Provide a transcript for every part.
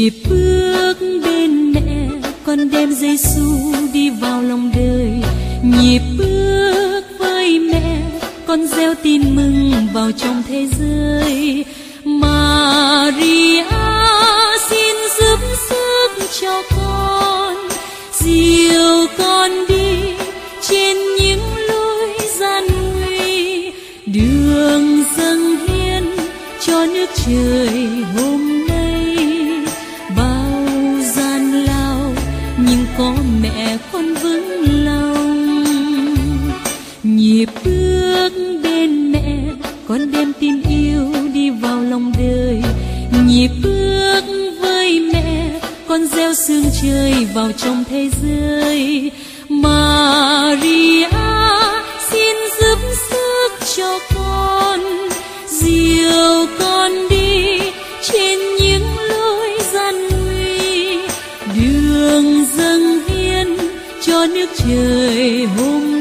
nhịp bước bên mẹ, con đem Giêsu đi vào lòng đời. Nhịp bước với mẹ, con gieo tin mừng vào trong thế giới. Maria xin giúp sức cho con, dìu con đi trên những lối gian nguy. Đường dâng hiến cho nước trời. Bước bên mẹ, con đem tin yêu đi vào lòng đời. Nhịp bước với mẹ, con gieo sương trời vào trong thế giới. Maria, xin giúp sức cho con, dìu con đi trên những lối gian nguy. Đường dâng hiến cho nước trời hôm nay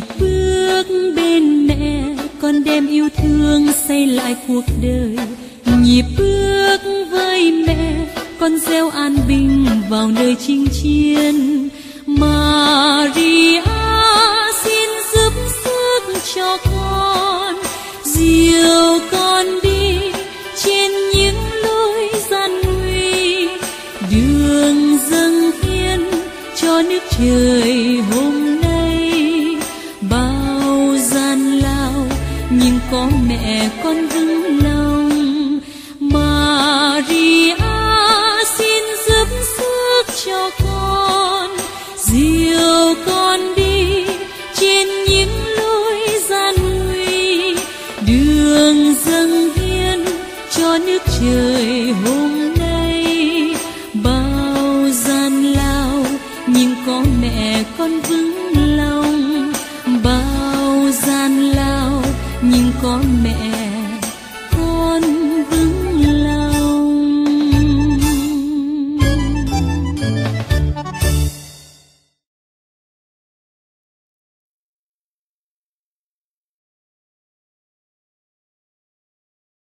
nhịp bước bên mẹ, con đem yêu thương xây lại cuộc đời. Nhịp bước với mẹ, con gieo an bình vào nơi chinh chiến. Maria, xin giúp sức cho con, dìu con đi trên những lối gian nguy. Đường dâng hiến cho nước trời hôm nhưng có mẹ con vững lòng. Maria xin giúp sức cho con, dìu con đi trên những lối gian nguy. Đường dâng hiến cho nước trời hôm nay. Bao gian lao, nhưng có mẹ con vững nhưng có mẹ